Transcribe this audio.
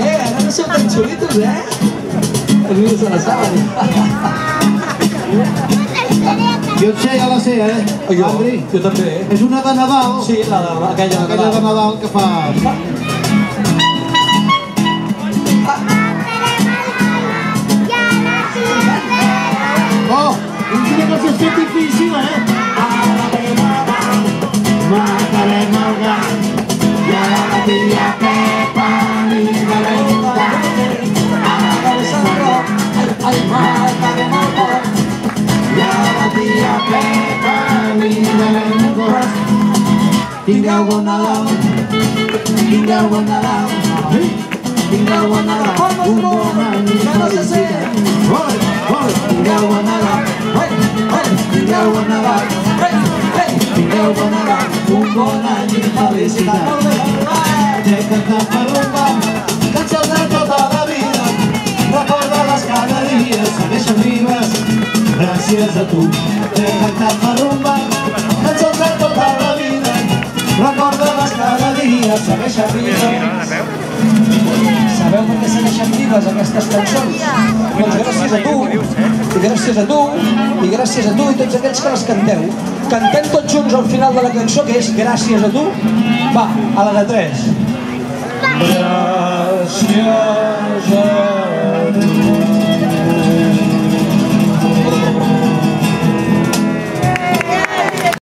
Ara no som tan xulitos, eh? Vídeos se la saben. Jo sé, ja la sé, eh? Jo, Andri, jo també. és una de Nadal, Sí, la de, aquella de aquella de Nadal. Que fa... Oh, quina cosa has fet difícil, eh? Matarem el gat i a la tia Pepa Tinga wana lao, tinga wana lao, tinga wana un una mi policía. Tinga wana lao, tinga wana lao, tinga wana lao, una mi policía. Te canta gràcies a tu. T'he cantat per un bar, cançons de tota la vida, recorda-les cada dia, segueixen vives. Sabeu per què segueixen vives aquestes cançons? Doncs gràcies a tu, i gràcies a tu, i gràcies a tu i tots aquells que les canteu. Cantem tots junts al final de la cançó, que és gràcies a tu. Va, a la de tres. Gràcies